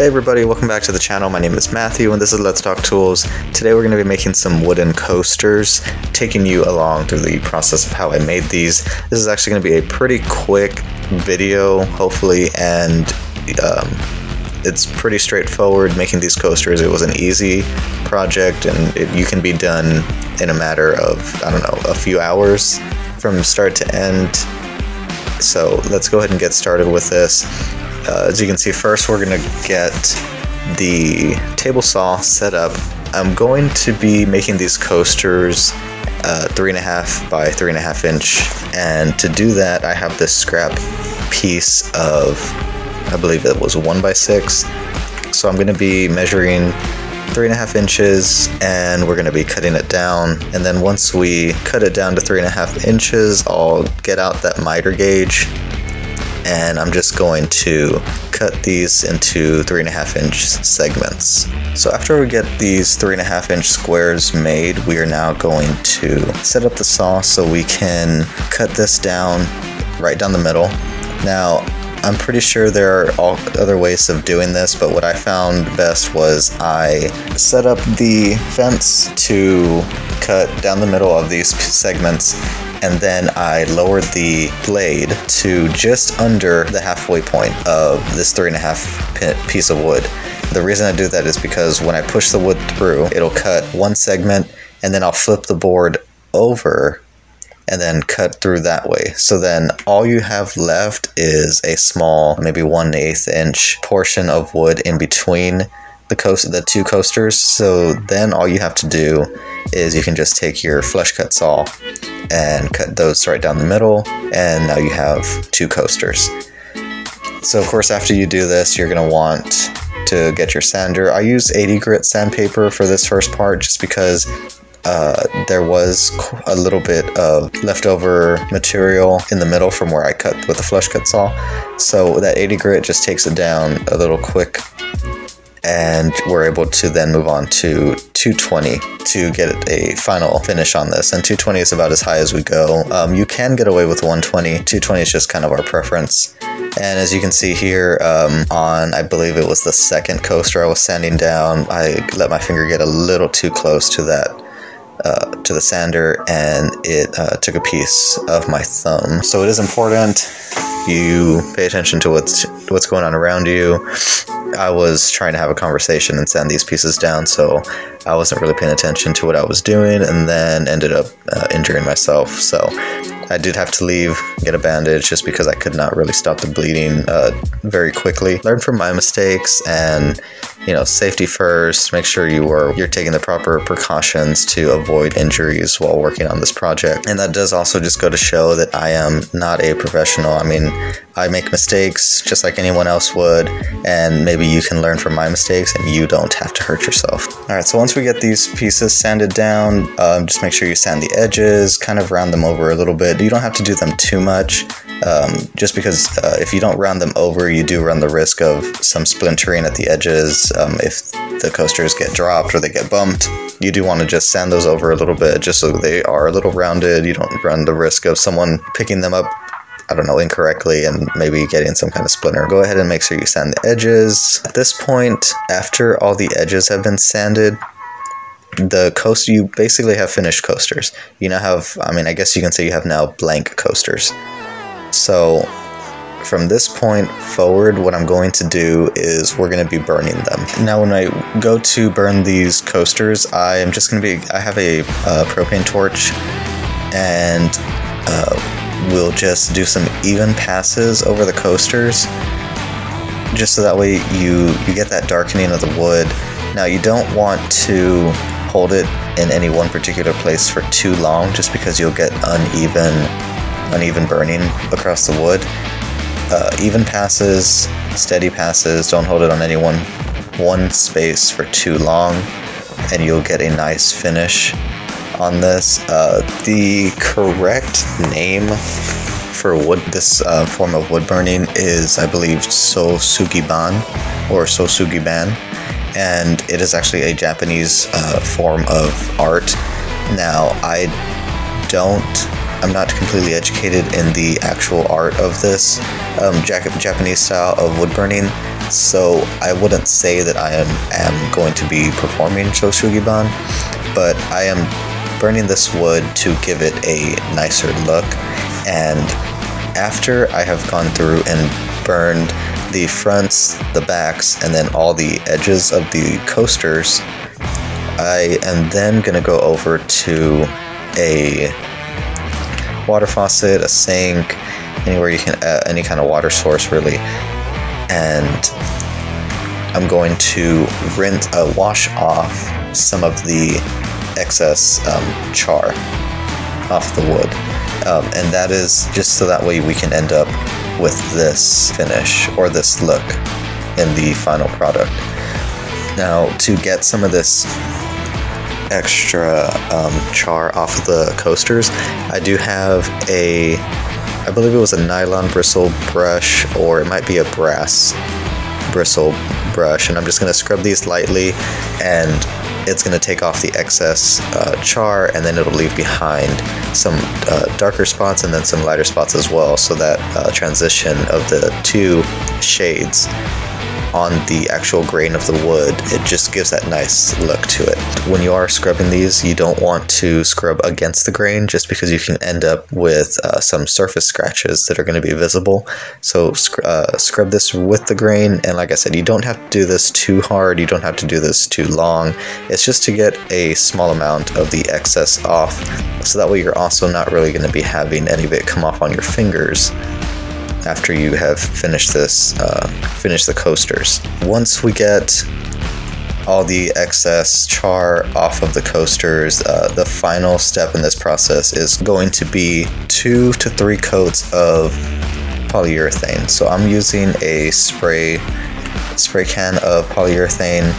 Hey everybody, welcome back to the channel. My name is Matthew and this is Let's Talk Tools. Today we're going to be making some wooden coasters, taking you along through the process of how I made these. This is actually going to be a pretty quick video, hopefully, and um, it's pretty straightforward making these coasters. It was an easy project and it, you can be done in a matter of, I don't know, a few hours from start to end. So let's go ahead and get started with this. Uh, as you can see, first we're going to get the table saw set up. I'm going to be making these coasters uh, three and a half by three and a half inch, and to do that, I have this scrap piece of, I believe it was one by six. So I'm going to be measuring three and a half inches and we're going to be cutting it down and then once we cut it down to three and a half inches I'll get out that miter gauge and I'm just going to cut these into three and a half inch segments. So after we get these three and a half inch squares made, we are now going to set up the saw so we can cut this down right down the middle. Now, I'm pretty sure there are all other ways of doing this, but what I found best was I set up the fence to cut down the middle of these segments and then I lowered the blade to just under the halfway point of this three and a half piece of wood. The reason I do that is because when I push the wood through, it'll cut one segment and then I'll flip the board over and then cut through that way. So then all you have left is a small, maybe one eighth inch portion of wood in between the coast, the two coasters. So then all you have to do is you can just take your flush cut saw and cut those right down the middle, and now you have two coasters. So of course, after you do this, you're gonna want to get your sander. I use 80 grit sandpaper for this first part just because uh, there was a little bit of leftover material in the middle from where I cut with the flush cut saw. So that 80 grit just takes it down a little quick and we're able to then move on to 220 to get a final finish on this and 220 is about as high as we go um, you can get away with 120 220 is just kind of our preference and as you can see here um, on i believe it was the second coaster i was sanding down i let my finger get a little too close to that uh, to the sander and it uh, took a piece of my thumb. So it is important you pay attention to what's what's going on around you. I was trying to have a conversation and send these pieces down, so I wasn't really paying attention to what I was doing, and then ended up uh, injuring myself. So I did have to leave, get a bandage, just because I could not really stop the bleeding uh, very quickly. Learn from my mistakes, and you know, safety first. Make sure you are you're taking the proper precautions to avoid injuries while working on this project. And that does also just go to show that I am not a professional. I mean, I make mistakes just like anyone else would, and maybe you can learn from my mistakes and you don't have to hurt yourself. All right, so once we get these pieces sanded down, um, just make sure you sand the edges, kind of round them over a little bit. You don't have to do them too much, um, just because uh, if you don't round them over, you do run the risk of some splintering at the edges. Um, if the coasters get dropped or they get bumped, you do want to just sand those over a little bit just so they are a little rounded. You don't run the risk of someone picking them up I don't know, incorrectly and maybe getting some kind of splinter. Go ahead and make sure you sand the edges. At this point, after all the edges have been sanded, the coaster, you basically have finished coasters. You now have, I mean, I guess you can say you have now blank coasters. So from this point forward, what I'm going to do is we're going to be burning them. Now, when I go to burn these coasters, I am just going to be, I have a propane torch and uh, we'll just do some even passes over the coasters just so that way you you get that darkening of the wood now you don't want to hold it in any one particular place for too long just because you'll get uneven uneven burning across the wood uh, even passes steady passes don't hold it on any one one space for too long and you'll get a nice finish on this. Uh, the correct name for wood, this uh, form of wood burning is, I believe, sosugiban or sosugiban, and it is actually a Japanese uh, form of art. Now, I don't I'm not completely educated in the actual art of this um, Japanese style of wood burning, so I wouldn't say that I am, am going to be performing Shoshugiban, but I am burning this wood to give it a nicer look. And after I have gone through and burned the fronts, the backs, and then all the edges of the coasters, I am then going to go over to a water faucet, a sink, anywhere you can, uh, any kind of water source really. And I'm going to rinse, uh, wash off some of the excess um, char off the wood. Um, and that is just so that way we can end up with this finish or this look in the final product. Now, to get some of this extra um, char off of the coasters, I do have a, I believe it was a nylon bristle brush or it might be a brass bristle brush and I'm just going to scrub these lightly and it's going to take off the excess uh, char and then it'll leave behind some uh, darker spots and then some lighter spots as well so that uh, transition of the two shades on the actual grain of the wood, it just gives that nice look to it. When you are scrubbing these, you don't want to scrub against the grain just because you can end up with uh, some surface scratches that are going to be visible. So uh, scrub this with the grain, and like I said, you don't have to do this too hard, you don't have to do this too long. It's just to get a small amount of the excess off, so that way you're also not really going to be having any of it come off on your fingers after you have finished this, uh, finish the coasters. Once we get all the excess char off of the coasters, uh, the final step in this process is going to be two to three coats of polyurethane. So I'm using a spray spray can of polyurethane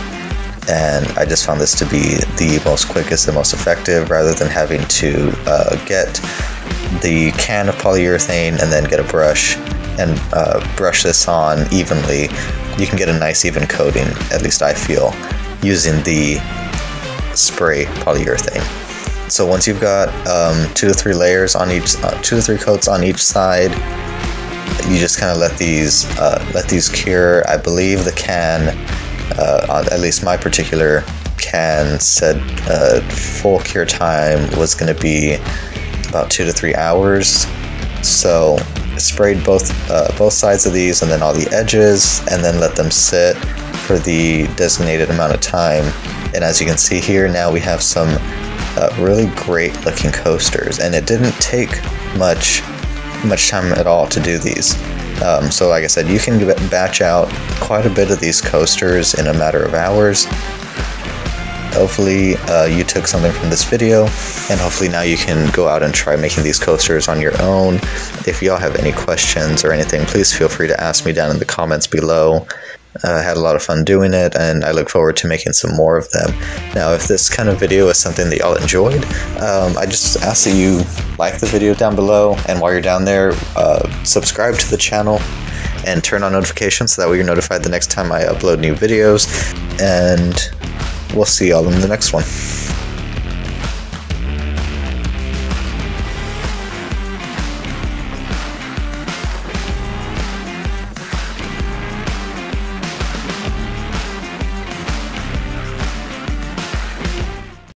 and I just found this to be the most quickest and most effective rather than having to uh, get the can of polyurethane and then get a brush and uh, brush this on evenly, you can get a nice even coating, at least I feel, using the spray polyurethane. So once you've got um, two to three layers on each, uh, two to three coats on each side, you just kind of let these uh, let these cure. I believe the can, uh, at least my particular can, said uh, full cure time was going to be about two to three hours. So sprayed both uh, both sides of these and then all the edges and then let them sit for the designated amount of time. And as you can see here, now we have some uh, really great looking coasters and it didn't take much much time at all to do these. Um, so like I said, you can batch out quite a bit of these coasters in a matter of hours Hopefully uh, you took something from this video and hopefully now you can go out and try making these coasters on your own. If y'all have any questions or anything, please feel free to ask me down in the comments below. Uh, I had a lot of fun doing it and I look forward to making some more of them. Now if this kind of video is something that y'all enjoyed, um, I just ask that you like the video down below and while you're down there, uh, subscribe to the channel and turn on notifications so that way you're notified the next time I upload new videos. And We'll see y'all in the next one.